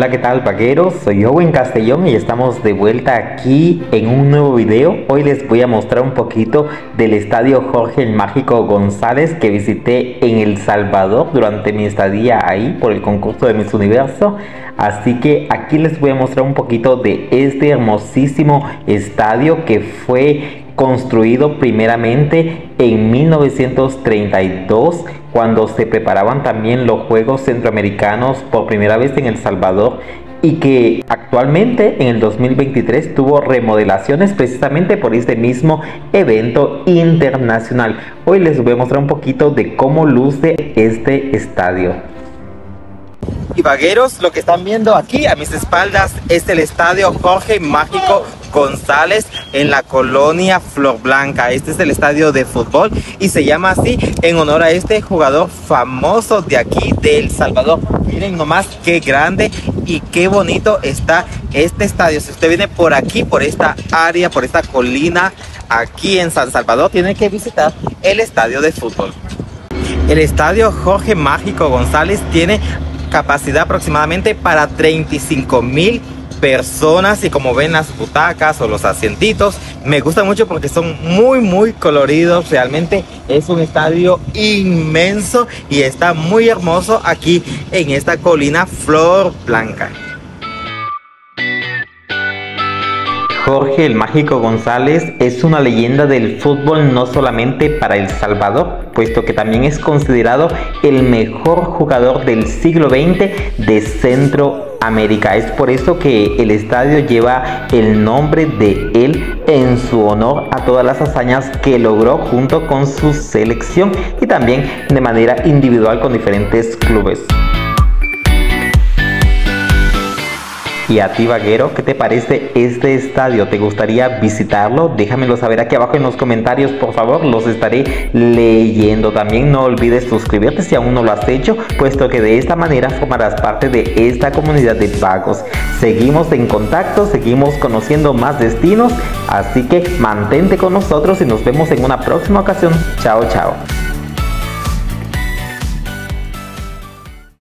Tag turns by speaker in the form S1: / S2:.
S1: Hola, ¿qué tal vaqueros? Soy Owen Castellón y estamos de vuelta aquí en un nuevo video. Hoy les voy a mostrar un poquito del estadio Jorge el Mágico González que visité en El Salvador durante mi estadía ahí por el concurso de Miss Universo. Así que aquí les voy a mostrar un poquito de este hermosísimo estadio que fue construido primeramente en 1932 cuando se preparaban también los Juegos Centroamericanos por primera vez en El Salvador y que actualmente en el 2023 tuvo remodelaciones precisamente por este mismo evento internacional. Hoy les voy a mostrar un poquito de cómo luce este estadio. Y vagueros, lo que están viendo aquí a mis espaldas es el estadio Jorge Mágico González en la colonia Flor Blanca. Este es el estadio de fútbol y se llama así en honor a este jugador famoso de aquí de El Salvador. Miren nomás qué grande y qué bonito está este estadio. Si usted viene por aquí, por esta área, por esta colina, aquí en San Salvador, tiene que visitar el estadio de fútbol. El estadio Jorge Mágico González tiene capacidad aproximadamente para 35 mil personas. Y como ven las butacas o los asientitos me gusta mucho porque son muy muy coloridos. Realmente es un estadio inmenso y está muy hermoso aquí en esta colina Flor Blanca Jorge el Mágico González es una leyenda del fútbol no solamente para El Salvador, puesto que también es considerado el mejor jugador del siglo XX de Centroamérica. Es por eso que el estadio lleva el nombre de él en su honor a todas las hazañas que logró junto con su selección y también de manera individual con diferentes clubes. Y a ti, vaguero, ¿qué te parece este estadio? ¿Te gustaría visitarlo? Déjamelo saber aquí abajo en los comentarios, por favor. Los estaré leyendo. También no olvides suscribirte si aún no lo has hecho, puesto que de esta manera formarás parte de esta comunidad de vagos. Seguimos en contacto, seguimos conociendo más destinos, así que mantente con nosotros y nos vemos en una próxima ocasión. Chao, chao.